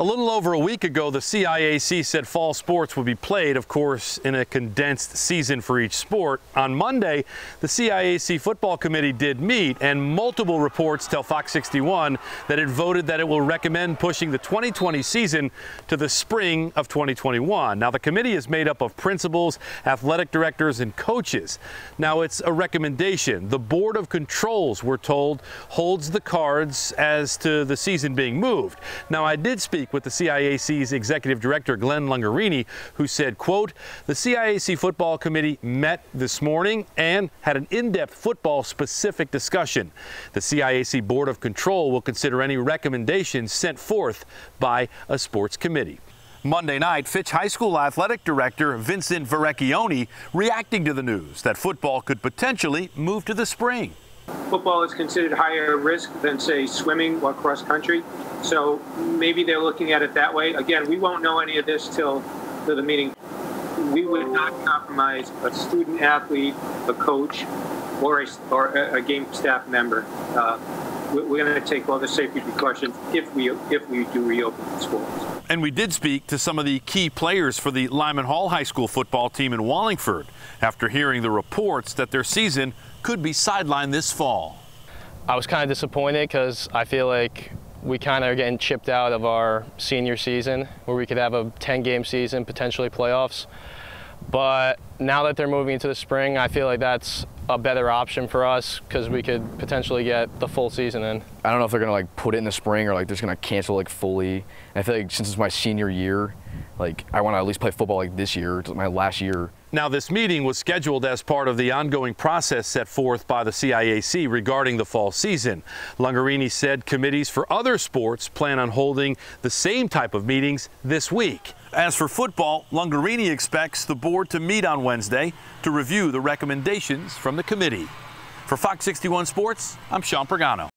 A little over a week ago, the CIAC said fall sports would be played, of course, in a condensed season for each sport. On Monday, the CIAC Football Committee did meet, and multiple reports tell Fox 61 that it voted that it will recommend pushing the 2020 season to the spring of 2021. Now, the committee is made up of principals, athletic directors, and coaches. Now, it's a recommendation. The Board of Controls, we're told, holds the cards as to the season being moved. Now, I did speak with the CIAC's executive director, Glenn Lungarini, who said, quote, the CIAC football committee met this morning and had an in-depth football specific discussion. The CIAC Board of Control will consider any recommendations sent forth by a sports committee. Monday night, Fitch High School athletic director Vincent Verrecchione reacting to the news that football could potentially move to the spring. Football is considered higher risk than, say, swimming or cross country. So maybe they're looking at it that way. Again, we won't know any of this till, till the meeting. We would not compromise a student athlete, a coach, or a, or a game staff member. Uh, we're going to take all the safety precautions if we if we do reopen the schools. And we did speak to some of the key players for the Lyman Hall High School football team in Wallingford after hearing the reports that their season could be sidelined this fall. I was kind of disappointed because I feel like we kind of are getting chipped out of our senior season where we could have a 10 game season, potentially playoffs. But now that they're moving into the spring, I feel like that's a better option for us because we could potentially get the full season in. I don't know if they're gonna like put it in the spring or like they're just gonna cancel like fully. And I feel like since it's my senior year, like I want to at least play football like this year. It's my last year. Now, this meeting was scheduled as part of the ongoing process set forth by the CIAC regarding the fall season. Lungarini said committees for other sports plan on holding the same type of meetings this week. As for football, Lungarini expects the board to meet on Wednesday to review the recommendations from the committee. For Fox 61 Sports, I'm Sean Pagano.